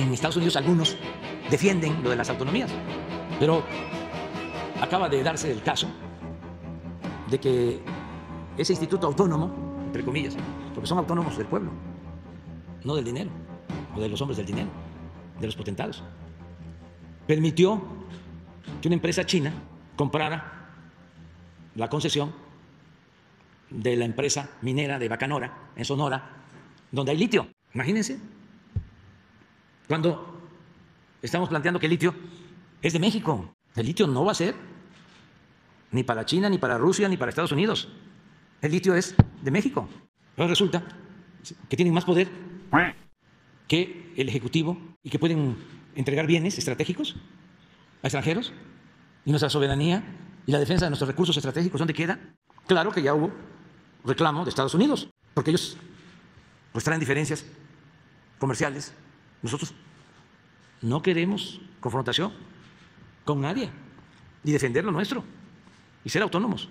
En Estados Unidos algunos defienden lo de las autonomías, pero acaba de darse el caso de que ese instituto autónomo, entre comillas, porque son autónomos del pueblo, no del dinero, o de los hombres del dinero, de los potentados, permitió que una empresa china comprara la concesión de la empresa minera de Bacanora, en Sonora, donde hay litio. Imagínense, cuando estamos planteando que el litio es de México, el litio no va a ser ni para China, ni para Rusia, ni para Estados Unidos. El litio es de México. Pero resulta que tienen más poder que el Ejecutivo y que pueden entregar bienes estratégicos a extranjeros y nuestra soberanía y la defensa de nuestros recursos estratégicos, ¿dónde queda? Claro que ya hubo reclamo de Estados Unidos, porque ellos pues traen diferencias comerciales. Nosotros no queremos confrontación con nadie y defender lo nuestro y ser autónomos.